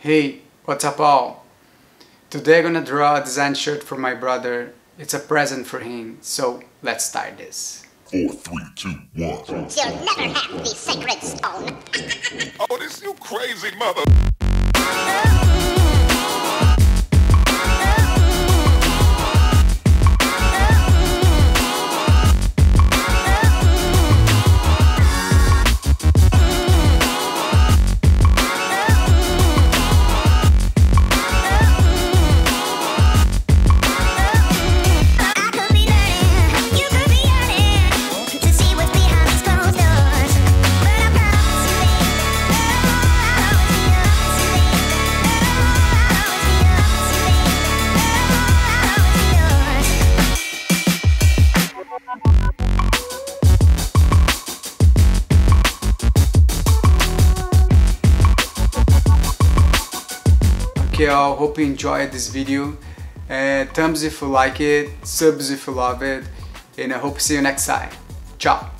Hey, what's up all? Today I'm gonna draw a design shirt for my brother. It's a present for him, so let's start this. Four, three, two, one. You'll never have the sacred stone. Oh, this you crazy mother. Okay all, hope you enjoyed this video. Uh, thumbs if you like it, subs if you love it, and I hope to see you next time. Ciao!